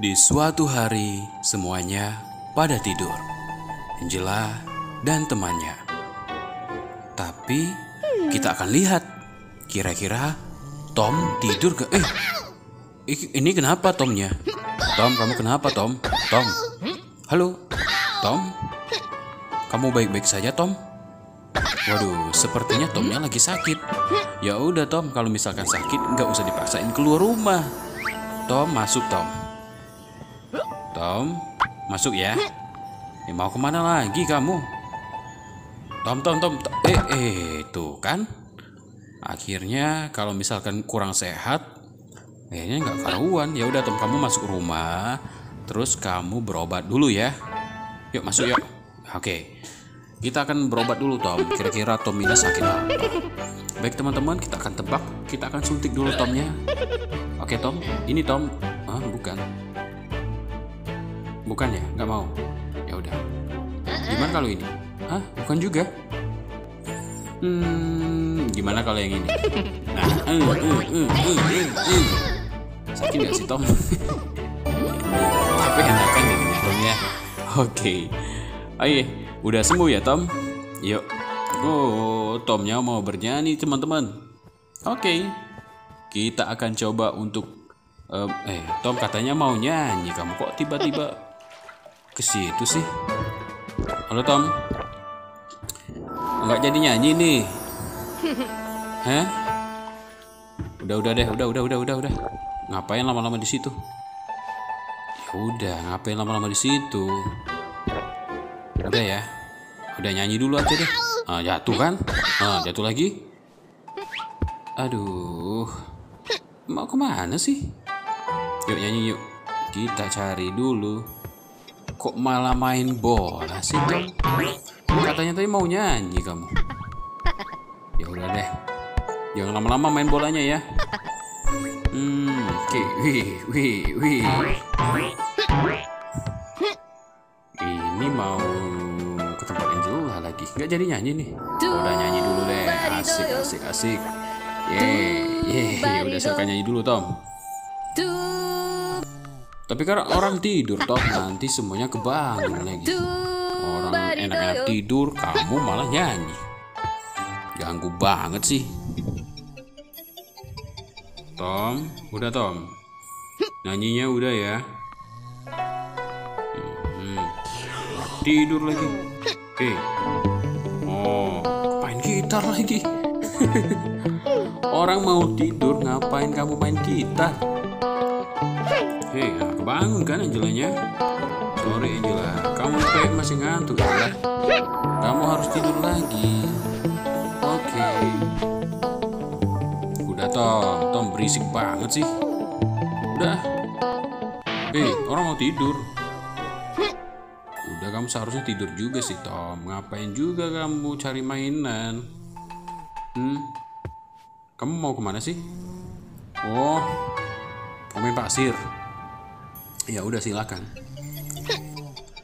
Di suatu hari, semuanya pada tidur. Angela dan temannya. Tapi kita akan lihat kira-kira Tom tidur ke eh ini kenapa Tomnya? Tom, kamu kenapa Tom? Tom. Halo. Tom. Kamu baik-baik saja, Tom? Waduh, sepertinya Tomnya lagi sakit. Ya udah Tom, kalau misalkan sakit nggak usah dipaksain keluar rumah. Tom masuk Tom. Tom, masuk ya. Eh, mau ke mana lagi kamu? Tom, Tom, Tom, Tom. eh, eh, tuh kan. Akhirnya kalau misalkan kurang sehat, kayaknya nggak karuan. Ya udah Tom, kamu masuk rumah, terus kamu berobat dulu ya. Yuk masuk yuk. Oke. Kita akan berobat dulu Tom. Kira-kira Tom ini sakit apa? Baik teman-teman, kita akan tebak. Kita akan suntik dulu Tomnya. Oke Tom, ini Tom. Ah, bukan. Bukan ya? Nggak mau. Ya udah. Gimana kalau ini? Hah? Bukan juga. Hmm, gimana kalau yang ini? Nah, eh, eh, eh, eh, eh, eh. Sakit nggak sih Tom? Tapi enakan jadinya Tom ya. Oke. Ayo, udah sembuh ya Tom? Yuk. Oh, Tomnya mau bernyanyi teman-teman. Oke. Kita akan coba untuk em, eh Tom katanya mau nyanyi. Kamu kok tiba-tiba ke situ sih? Halo Tom. Nggak jadi nyanyi nih. Hah? Udah udah deh, udah udah udah udah udah. Ngapain lama-lama di situ? Ya udah, ngapain lama-lama di situ? Udah ya. Udah nyanyi dulu aja deh. Ah, jatuh kan? Ah, jatuh lagi. Aduh. Mau ke mana sih? Yuk nyanyi yuk. Kita cari dulu. Kok malah main bola sih, Tom? Katanya tadi mau nyanyi kamu. Ya udah deh. Jangan lama-lama main bolanya ya. Hmm, oke. Wih, wih, wih. Ini mau ke tempat Angela lagi. Nggak jadi nyanyi nih. Udah nyanyi dulu deh. Asik, asik, asik. Yeay, yeay. Udah silakan nyanyi dulu, Tom. Tapi karena orang tidur, Tom, nanti semuanya kebangun lagi. Orang enak-enak tidur, kamu malah nyanyi. Ganggu banget sih. Tom, udah Tom. Nyanyinya udah ya. Hmm. Tidur lagi. Eh. Oh, main gitar lagi. Orang mau tidur, ngapain kamu main gitar? Hei, nah, kebangun kan Angelanya? Sorry Angela, kamu kayak masih ngantuk ya? Kamu harus tidur lagi. Oke. Udah Tom, Tom berisik banget sih. Udah. Hei, orang mau tidur. Udah kamu seharusnya tidur juga sih Tom. Ngapain juga kamu cari mainan? Hmm? Kamu mau ke mana sih? Oh, mau main pasir. Ya udah silakan.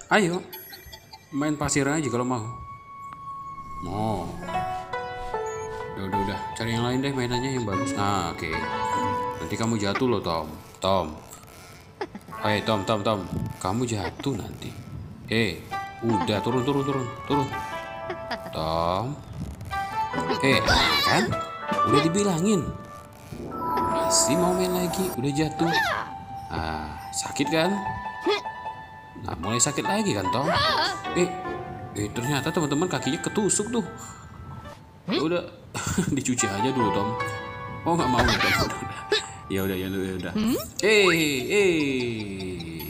Ayo, main pasir aja kalau mau. Mau. Ya udah udah, cari yang lain deh mainannya yang bagus. Nah, oke. Nanti kamu jatuh loh Tom. Tom. Hei Tom, Tom, Tom. Kamu jatuh nanti. Eh, udah turun, turun, turun, turun. Tom. Eh, kan? Udah dibilangin. Masih mau main lagi, udah jatuh. Ah, sakit kan? Nah, mulai sakit lagi kan, Tom? Eh, eh ternyata teman-teman kakinya ketusuk tuh. Ya udah, dicuci aja dulu, Tom. Oh, nggak mau ya, Tom. Ya udah, ya udah, ya udah. Eh, eh.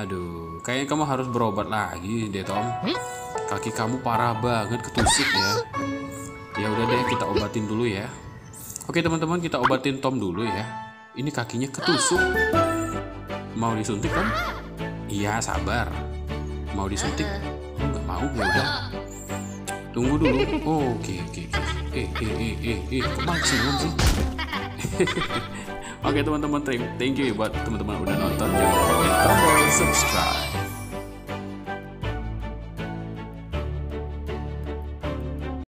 Aduh, kayaknya kamu harus berobat lagi deh, Tom. Kaki kamu parah banget ketusuk ya. Ya udah deh, kita obatin dulu ya. Oke teman-teman, kita obatin Tom dulu ya. Ini kakinya ketusuk. Mau disuntik kan? Iya, sabar. Mau disuntik? Oh, nggak mau ya udah. Tunggu dulu. Oke oke oke. Eh eh eh eh eh, maksimum sih? Oke teman-teman, thank you buat teman-teman udah nonton. Jangan lupa subscribe.